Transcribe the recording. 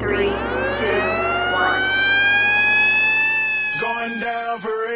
three, two, one. Going down for